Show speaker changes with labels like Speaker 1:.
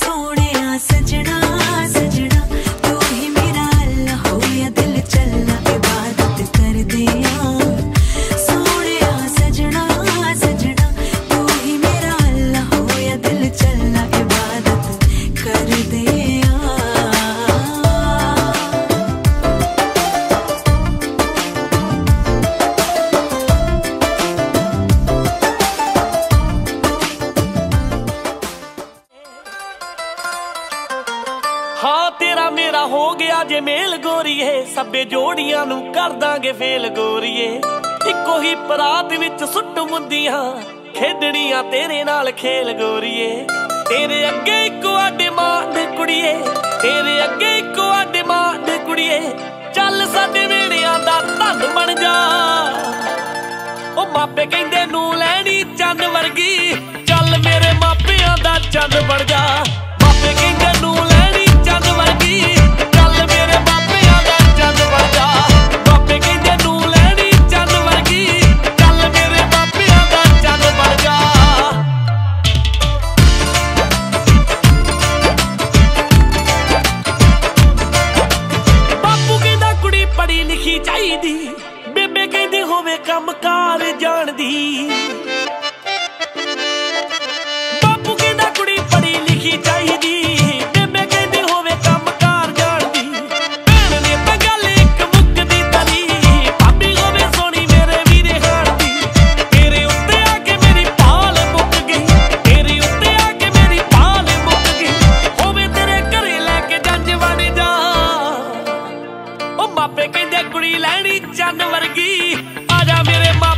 Speaker 1: going ਹਾਂ ਮੇਰਾ ਹੋ
Speaker 2: ਗਿਆ ਜੇ ਮੇਲ ਗੋਰੀਏ ਸੱਬੇ ਜੋੜੀਆਂ ਨੂੰ ਕਰ ਦਾਂਗੇ ਫੇਲ ਗੋਰੀਏ। ਇੱਕੋ ਹੀ ਪਰਾਤ ਵਿੱਚ ਸੁੱਟ ਮੁੰਦੀਆਂ, ਖੇਡਣੀਆਂ ਤੇਰੇ ਨਾਲ ਖੇਲ ਗੋਰੀਏ। ਤੇਰੇ ਅੱਗੇ ਇੱਕੋ ਆ ਮਾਂ ਕੁੜੀਏ, ਤੇਰੇ ਅੱਗੇ ਇੱਕੋ ਆ ਡਿਮਾਂਡ ਕੁੜੀਏ। ਚੱਲ ਸਾਡੇ ਵੇੜਿਆਂ ਦਾ ਧੰਨ ਬਣ ਜਾ। ਉਹ ਮਾਪੇ ਕਹਿੰਦੇ ਨੂੰ ਲੈਣੀ ਚੰਨ ਵਰਗੀ, ਚੱਲ ਮੇਰੇ ਮਾਪਿਆਂ ਦਾ ਚੰਨ ਬਣ ਜਾ। ਚਾਹੀਦੀ। ਬੇਬੇ ਕਹਿੰਦੀ ਹੋਵੇ ਕੰਮ ਕੰਮਕਾਰ ਜਾਣਦੀ। चंद वर्गी आजा मेरे बाप